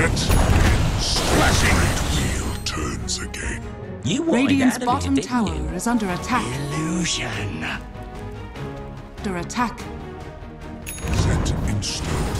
Set in splashing wheel turns again. You Radiant's bottom it, tower you? is under attack. Illusion. Under attack. Set in stone.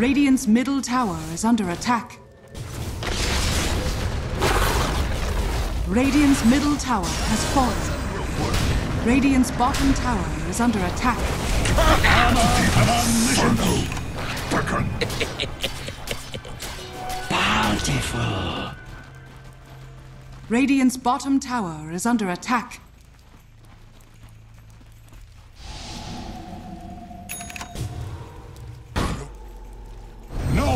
Radiant's middle tower is under attack. Radiant's middle tower has fallen. Radiant's bottom tower is under attack. Bountiful. Radiant's bottom tower is under attack.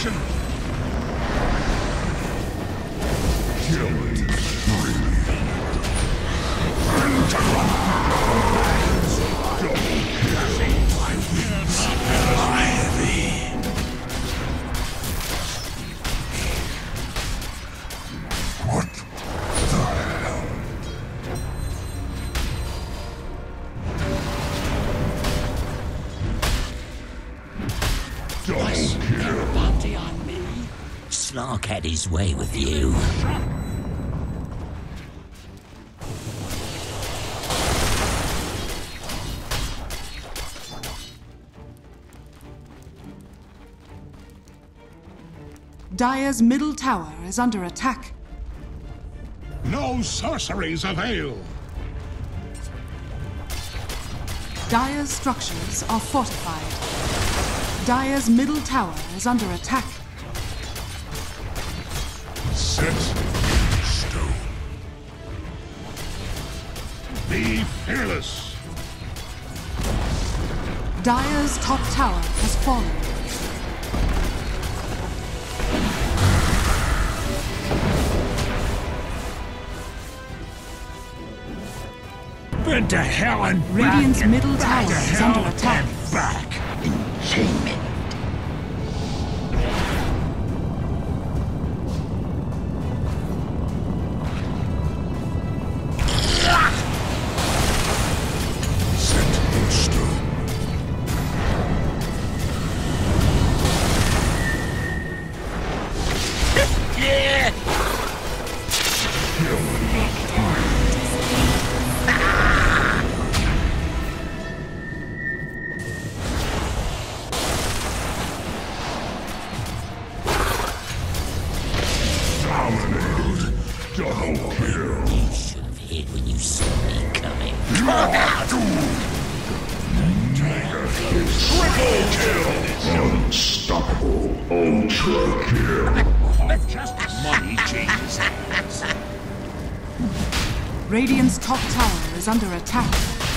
Purification. Killing Slark had his way with you. Dire's middle tower is under attack. No sorceries avail. Dire's structures are fortified. Dire's middle tower is under attack. Set in stone. Be fearless. Dire's top tower has fallen. Been to hell and Radiant's middle tower is under attack. Radiant's top tower is under attack.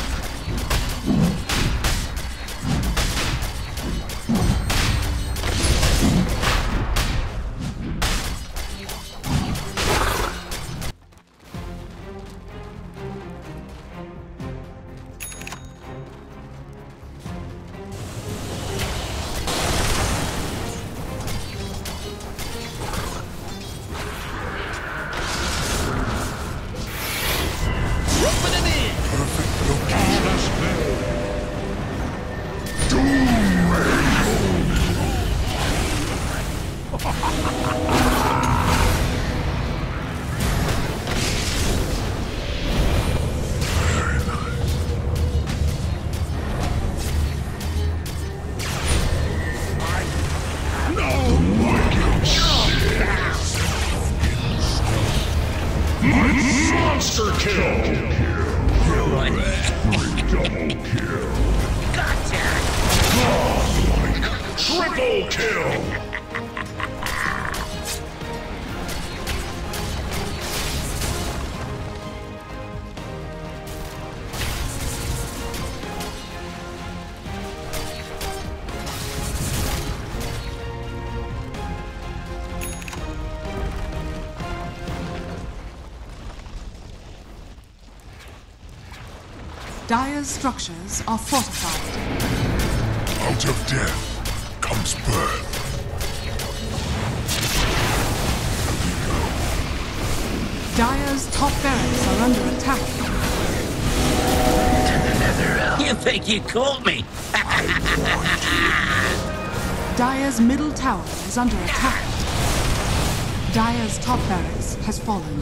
Kill! Dire's structures are fortified. Out of death comes birth. Dire's top barracks are under attack. You think you caught me? Dire's middle tower is under attack. Dire's top barracks has fallen.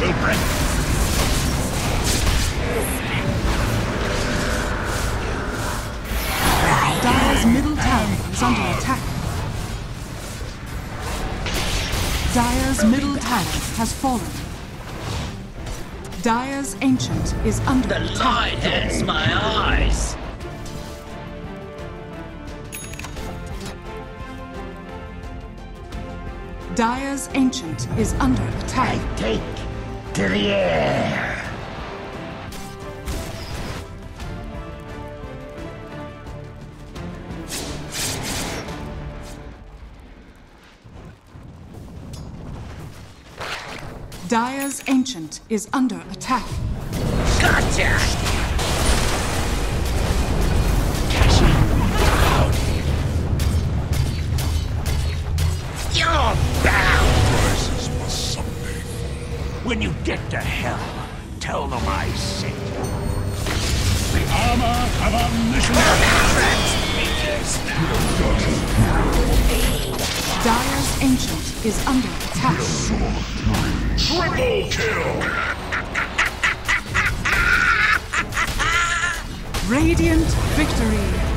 Will break. Dire's middle tower is under attack. Dire's middle tower has fallen. Dire's ancient is under The attack. light hurts my eyes. Dire's ancient is under attack. Take the air. Dire's ancient is under attack. Gotcha! When you get to hell, tell them I sent you. The armor of omniscience. Dire's ancient is under attack. Triple kill! Radiant victory.